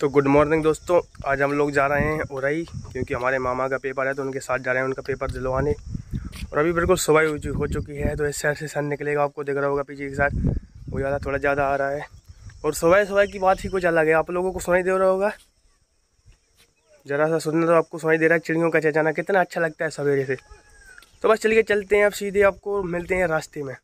तो good morning दोस्तों, आज हम लोग जा रहे हैं उरई, क्योंकि हमारे मामा का पेपर है तो उनके साथ जा रहे हैं उनका पेपर दिलवाने। और अभी बिल्कुल सुबह हो चुकी है तो इस साइड से सन निकलेगा, आपको दिख रहा होगा पीछे के साथ। वो ज़्यादा, थोड़ा ज़्यादा आ रहा है। और सुबह सुबह की बात ही कुछ अलग है, आप लोगों को सुनाई दे रहा होगा? ज़रा सा सुनना तो आपको सुनाई दे रहा है चिड़ियों का चचाना कितना अच्छा लगता है सवेरे से। तो बस चलिए चलते हैं अब सीधे आपको, मिलते हैं रास्ते में।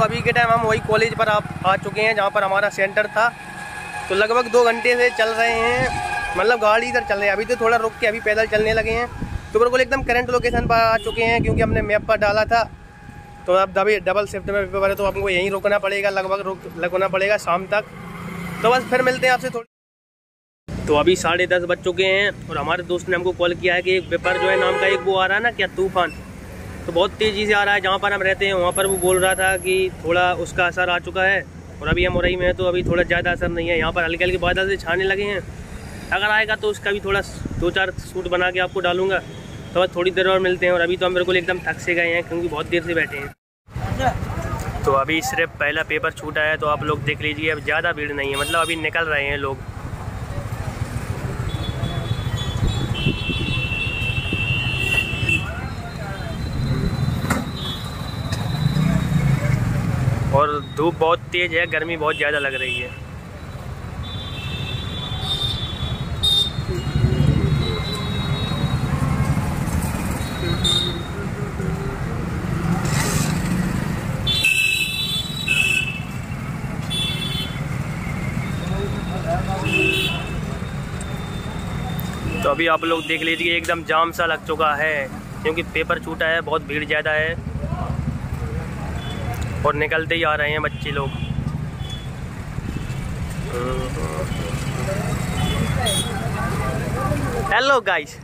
अभी के टाइम हम वही कॉलेज पर आप आ चुके हैं, जहाँ पर हमारा सेंटर था। तो लगभग दो घंटे से चल रहे हैं। मतलब गाड़ी इधर चल रही है। अभी तो थोड़ा रुक के अभी पैदल चलने लगे हैं। तो बिल्कुल एकदम करंट लोकेशन पर आ चुके हैं, क्योंकि हमने मैप पर डाला था। तो अब दबी डबल शिफ्ट में पेपर है तो आपको यहीं रुकना पड़ेगा, लगभग रुक, लगना पड़ेगा शाम तक। तो बस फिर मिलते हैं आपसे थोड़ी तो अभी साढ़े दस बज चुके हैं, और हमारे दोस्त ने हमको कॉल किया है कि एक पेपर जो है नाम का एक वो आ रहा है ना, क्या तूफ़ान? तो बहुत तेज़ी से आ रहा है, जहाँ पर हम रहते हैं, वहाँ पर वो बोल रहा था कि थोड़ा उसका असर आ चुका है और अभी हम मुरई में है तो अभी थोड़ा ज़्यादा असर नहीं है। यहाँ पर हल्के हल्के बादल से छाने लगे हैं। अगर आएगा तो उसका भी थोड़ा दो चार सूट बना के आपको डालूँगा। तो बस थोड़ी देर और मिलते हैं और अभी तो हम बिल्कुल एकदम थक से गए हैं क्योंकि बहुत देर से बैठे हैं। तो अभी सिर्फ़ पहला पेपर छूटा है तो आप लोग देख लीजिए, अब ज़्यादा भीड़ नहीं है मतलब अभी निकल रहे हैं लोग और धूप बहुत तेज़ है, गर्मी बहुत ज़्यादा लग रही है। तो अभी आप लोग देख लीजिए एकदम जाम सा लग चुका है, क्योंकि पेपर छूटा है, बहुत भीड़ ज़्यादा है। और निकलते ही आ रहे हैं बच्चे लोग। हेलो गाइस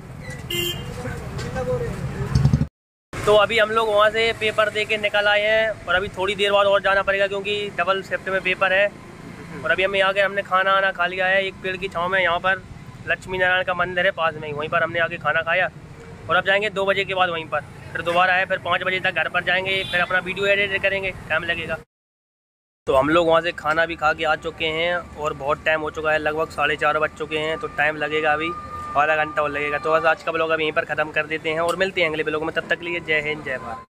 तो अभी हम लोग वहाँ से पेपर दे के निकल आए हैं और अभी थोड़ी देर बाद और जाना पड़ेगा क्योंकि डबल शिफ्ट में पेपर है। और अभी हमें आके हमने खाना आना खा लिया है। एक पेड़ की छाँव में यहाँ पर लक्ष्मी नारायण का मंदिर है, पास में ही। वहीं पर हमने आके खाना खाया। और अब जाएँगे दो बजे के बाद वहीं पर। फिर दोबारा आए, फिर पाँच बजे तक घर पर जाएँगे, फिर अपना वीडियो एडिट करेंगे टाइम लगेगा। तो हम लोग वहाँ से खाना भी खा के आ चुके हैं और बहुत टाइम हो चुका है, लगभग साढ़े चार बज चुके हैं तो टाइम लगेगा अभी, आधा घंटा और लगेगा। तो बस आज का ब्लॉग अभी यहीं पर ख़त्म कर देते हैं और मिलते हैं अगले ब्लॉग में, तब तक लिए जय हिंद, जय भारत।